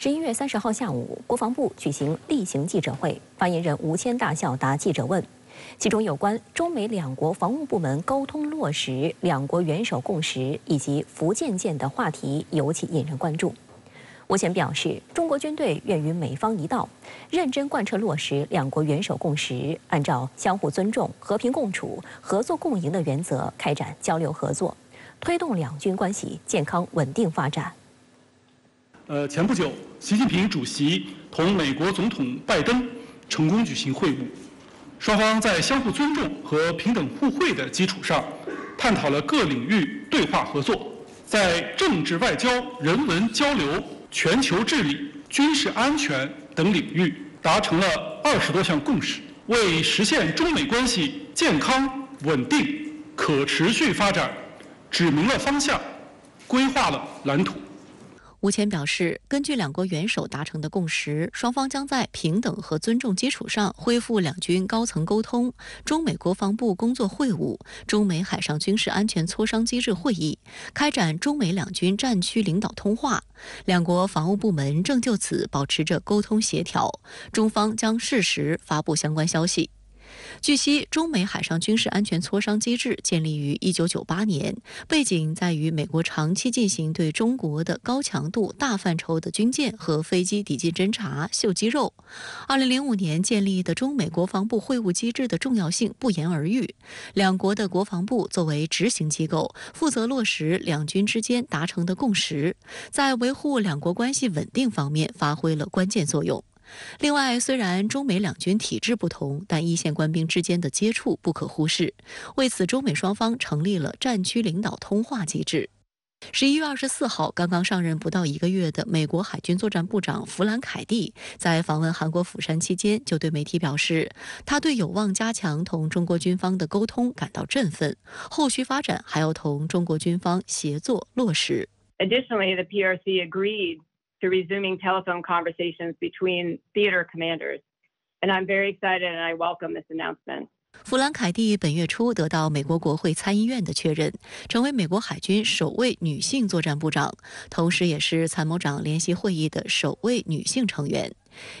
十一月三十号下午，国防部举行例行记者会，发言人吴谦大校答记者问，其中有关中美两国防务部门沟通落实两国元首共识以及福建舰的话题尤其引人关注。吴谦表示，中国军队愿与美方一道，认真贯彻落实两国元首共识，按照相互尊重、和平共处、合作共赢的原则开展交流合作，推动两军关系健康稳定发展。呃，前不久，习近平主席同美国总统拜登成功举行会晤，双方在相互尊重和平等互惠的基础上，探讨了各领域对话合作，在政治外交、人文交流、全球治理、军事安全等领域达成了二十多项共识，为实现中美关系健康稳定、可持续发展指明了方向，规划了蓝图。吴谦表示，根据两国元首达成的共识，双方将在平等和尊重基础上恢复两军高层沟通、中美国防部工作会晤、中美海上军事安全磋商机制会议，开展中美两军战区领导通话。两国防务部门正就此保持着沟通协调，中方将适时发布相关消息。据悉，中美海上军事安全磋商机制建立于1998年，背景在于美国长期进行对中国的高强度、大范畴的军舰和飞机抵近侦察、秀肌肉。2005年建立的中美国防部会晤机制的重要性不言而喻，两国的国防部作为执行机构，负责落实两军之间达成的共识，在维护两国关系稳定方面发挥了关键作用。另外，虽然中美两军体制不同，但一线官兵之间的接触不可忽视。为此，中美双方成立了战区领导通话机制。十一月二十四号，刚刚上任不到一个月的美国海军作战部长弗兰凯蒂在访问韩国釜山期间，就对媒体表示，他对有望加强同中国军方的沟通感到振奋，后续发展还要同中国军方协作落实。Additionally, the PRC agreed. To resuming telephone conversations between theater commanders. And I'm very excited and I welcome this announcement. 弗兰凯蒂本月初得到美国国会参议院的确认，成为美国海军首位女性作战部长，同时也是参谋长联席会议的首位女性成员。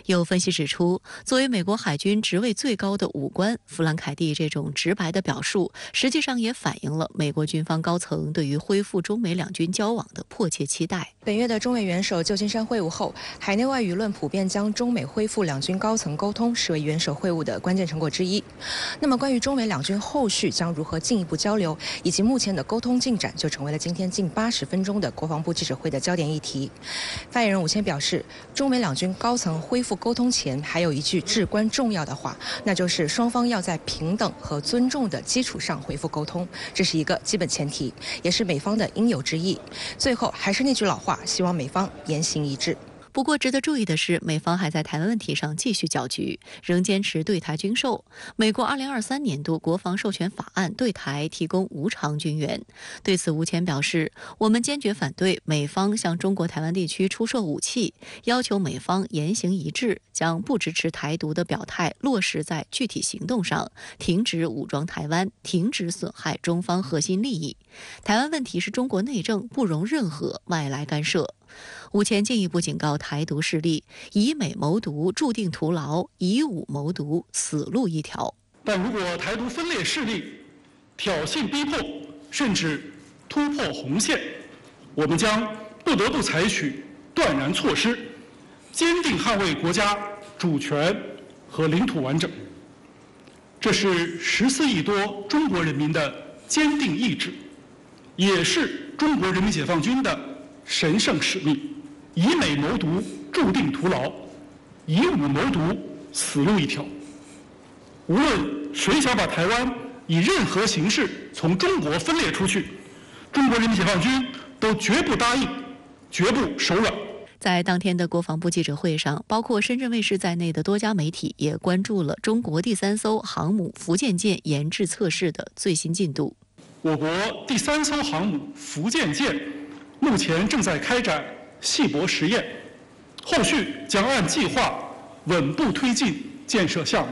有分析指出，作为美国海军职位最高的武官，弗兰凯蒂这种直白的表述，实际上也反映了美国军方高层对于恢复中美两军交往的迫切期待。本月的中美元首旧金山会晤后，海内外舆论普遍将中美恢复两军高层沟通视为元首会晤的关键成果之一。那么，关于中美两军后续将如何进一步交流，以及目前的沟通进展，就成为了今天近八十分钟的国防部记者会的焦点议题。发言人吴谦表示，中美两军高层。恢复沟通前，还有一句至关重要的话，那就是双方要在平等和尊重的基础上恢复沟通，这是一个基本前提，也是美方的应有之意。最后还是那句老话，希望美方言行一致。不过，值得注意的是，美方还在台湾问题上继续搅局，仍坚持对台军售。美国2023年度国防授权法案对台提供无偿军援。对此，吴谦表示：“我们坚决反对美方向中国台湾地区出售武器，要求美方言行一致，将不支持台独的表态落实在具体行动上，停止武装台湾，停止损害中方核心利益。台湾问题是中国内政，不容任何外来干涉。”武前进一步警告台独势力：以美谋独，注定徒劳；以武谋独，死路一条。但如果台独分裂势力挑衅逼迫，甚至突破红线，我们将不得不采取断然措施，坚定捍卫国家主权和领土完整。这是十四亿多中国人民的坚定意志，也是中国人民解放军的神圣使命。以美谋独，注定徒劳；以武谋独，死路一条。无论谁想把台湾以任何形式从中国分裂出去，中国人民解放军都绝不答应，绝不手软。在当天的国防部记者会上，包括深圳卫视在内的多家媒体也关注了中国第三艘航母福建舰研制测试的最新进度。我国第三艘航母福建舰目前正在开展。细薄实验，后续将按计划稳步推进建设项目。